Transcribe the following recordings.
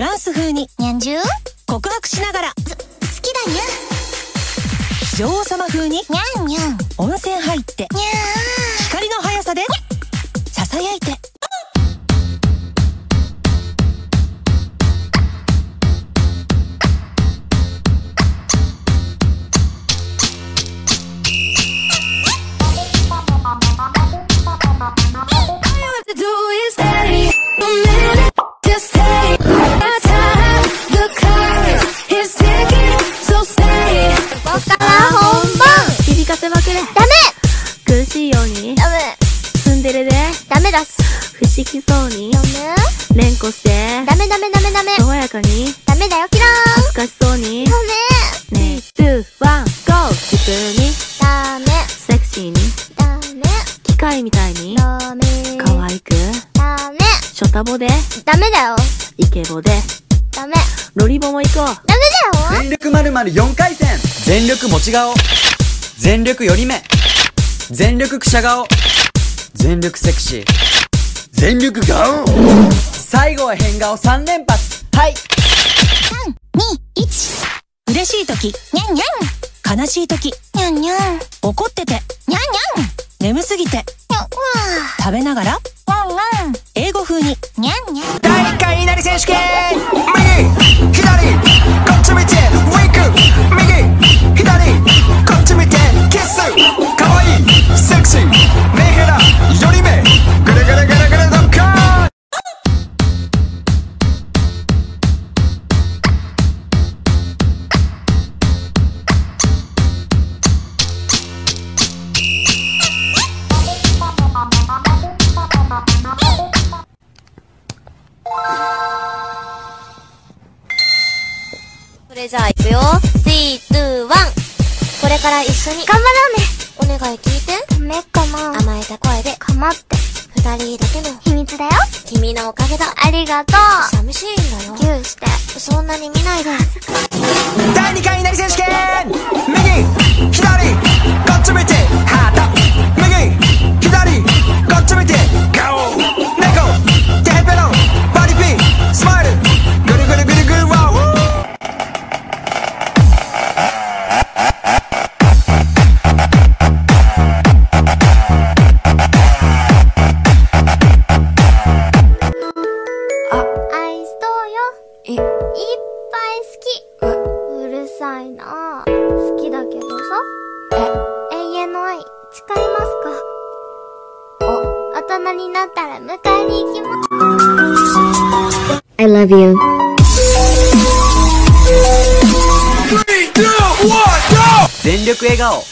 フランス風に。にゃんじゅう。告白しながら。好きだにゃ女王様風に。にゃんにゃん。に温泉入って。ゃ光ダメだ。す不思議そうに。ダメ。連呼して。ダメダメダメダメ。爽やかに。ダメだよキラ恥ずかしそうに。ーダメ。ねえ、2、1、GO! 普通に。ダメ。セクシーに。ダメ。機械みたいに。ダメ。可愛く。ダメ。ショタボで。ダメだよ。イケボで。ダメ。ロリボも行こう。ダメだよ。全力まるまる4回戦。全力持ち顔。全力寄り目。全力くしゃ顔全力セクシー。全力顔最後は変顔3連発。はい。1嬉しい時。にゃんにゃん悲しい時。にゃんにゃんに怒ってて。ゃんにゃん眠すぎて。にゃんわ食べながら。ーワンワン。英語風に。にゃんにゃん第1回稲荷選手権それじゃあ行くよ。3、2、1。これから一緒に頑張ろうね。お願い聞いて。ダメかな甘えた声で。かまって。二人だけの秘密だよ。君のおかげだ。ありがとう。寂しいんだよ。ギューして。そんなに見ないで。お、大人になったら迎えに行きます。I love you. 全力笑顔お願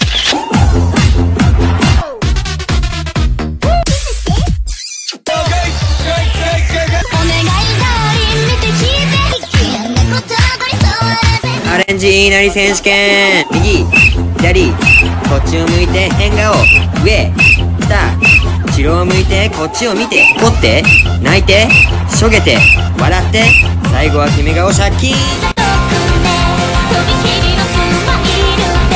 いだーりん見て聞いて。嫌なり選手権。右左こっちを向いて変顔。上下後ろを向いてこっちを見て怒って泣いてしょげて笑って最後は君顔シャッキーンとびきりのスマイルで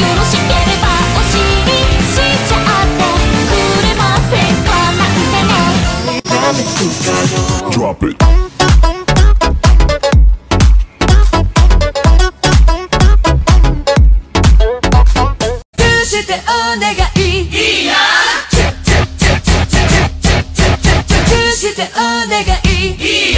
よろしければお尻しちゃってくれませんか？なんてね Drop it. 내가 이, 이.